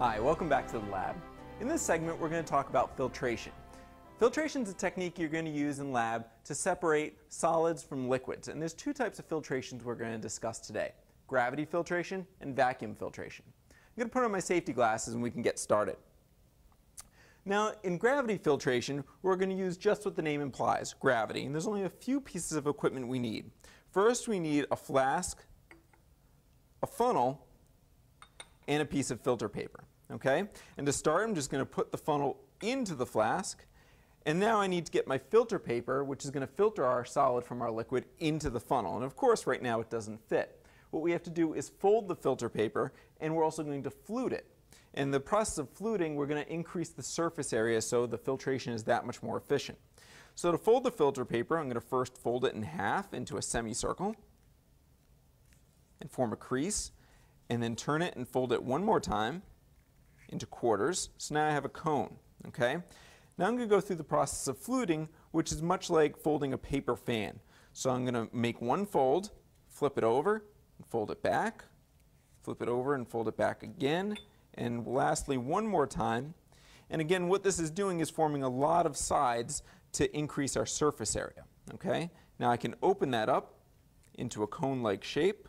Hi, welcome back to the lab. In this segment, we're going to talk about filtration. Filtration is a technique you're going to use in lab to separate solids from liquids. And there's two types of filtrations we're going to discuss today. Gravity filtration and vacuum filtration. I'm going to put on my safety glasses and we can get started. Now, in gravity filtration, we're going to use just what the name implies, gravity. And there's only a few pieces of equipment we need. First, we need a flask, a funnel, and a piece of filter paper okay? And to start, I'm just going to put the funnel into the flask. And now I need to get my filter paper, which is going to filter our solid from our liquid, into the funnel. And of course, right now it doesn't fit. What we have to do is fold the filter paper, and we're also going to flute it. In the process of fluting, we're going to increase the surface area so the filtration is that much more efficient. So to fold the filter paper, I'm going to first fold it in half into a semicircle and form a crease, and then turn it and fold it one more time into quarters. So now I have a cone, okay? Now I'm going to go through the process of fluting, which is much like folding a paper fan. So I'm going to make one fold, flip it over, and fold it back, flip it over and fold it back again, and lastly one more time. And again, what this is doing is forming a lot of sides to increase our surface area, okay? Now I can open that up into a cone-like shape,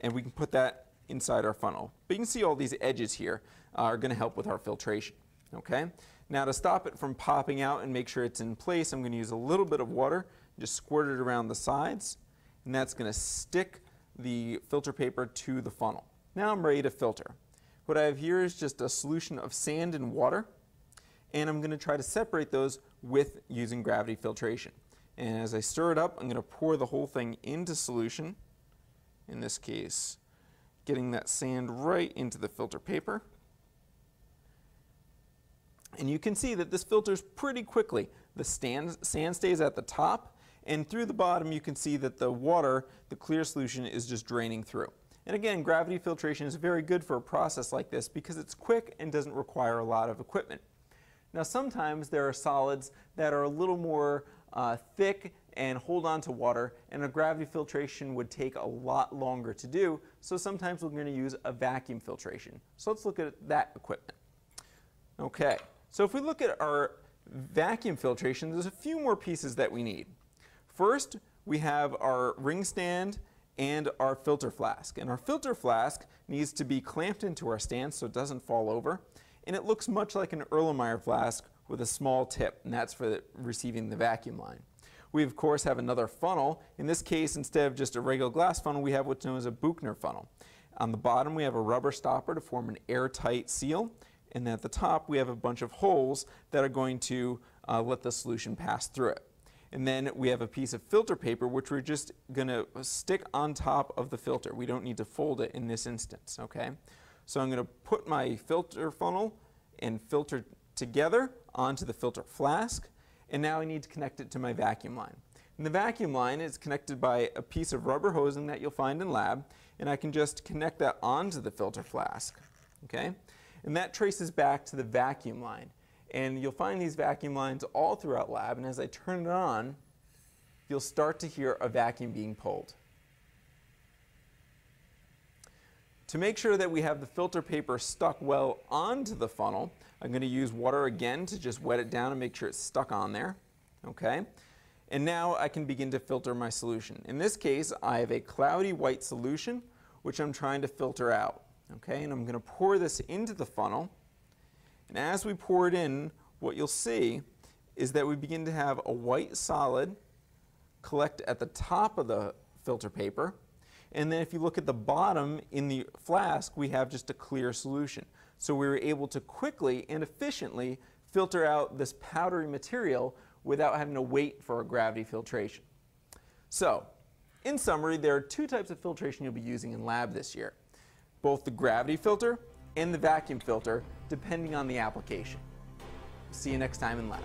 and we can put that inside our funnel. But you can see all these edges here uh, are going to help with our filtration. Okay? Now to stop it from popping out and make sure it's in place, I'm going to use a little bit of water, just squirt it around the sides, and that's going to stick the filter paper to the funnel. Now I'm ready to filter. What I have here is just a solution of sand and water, and I'm going to try to separate those with using gravity filtration. And as I stir it up, I'm going to pour the whole thing into solution, in this case getting that sand right into the filter paper. And you can see that this filters pretty quickly. The stand, sand stays at the top, and through the bottom you can see that the water, the clear solution, is just draining through. And again, gravity filtration is very good for a process like this because it's quick and doesn't require a lot of equipment. Now sometimes there are solids that are a little more uh, thick and hold on to water and a gravity filtration would take a lot longer to do so sometimes we're going to use a vacuum filtration. So let's look at that equipment. Okay, so if we look at our vacuum filtration there's a few more pieces that we need. First we have our ring stand and our filter flask and our filter flask needs to be clamped into our stand so it doesn't fall over and it looks much like an Erlenmeyer flask with a small tip and that's for the, receiving the vacuum line. We of course have another funnel. In this case, instead of just a regular glass funnel, we have what's known as a Buchner funnel. On the bottom, we have a rubber stopper to form an airtight seal. And at the top, we have a bunch of holes that are going to uh, let the solution pass through it. And then we have a piece of filter paper, which we're just going to stick on top of the filter. We don't need to fold it in this instance, okay? So I'm going to put my filter funnel and filter together onto the filter flask. And now I need to connect it to my vacuum line. And the vacuum line is connected by a piece of rubber hosing that you'll find in lab, and I can just connect that onto the filter flask. Okay? And that traces back to the vacuum line. And you'll find these vacuum lines all throughout lab, and as I turn it on, you'll start to hear a vacuum being pulled. To make sure that we have the filter paper stuck well onto the funnel, I'm going to use water again to just wet it down and make sure it's stuck on there. Okay? And now I can begin to filter my solution. In this case, I have a cloudy white solution, which I'm trying to filter out. Okay? And I'm going to pour this into the funnel. And as we pour it in, what you'll see is that we begin to have a white solid collect at the top of the filter paper and then if you look at the bottom in the flask, we have just a clear solution. So we were able to quickly and efficiently filter out this powdery material without having to wait for a gravity filtration. So, in summary, there are two types of filtration you'll be using in lab this year. Both the gravity filter and the vacuum filter, depending on the application. See you next time in lab.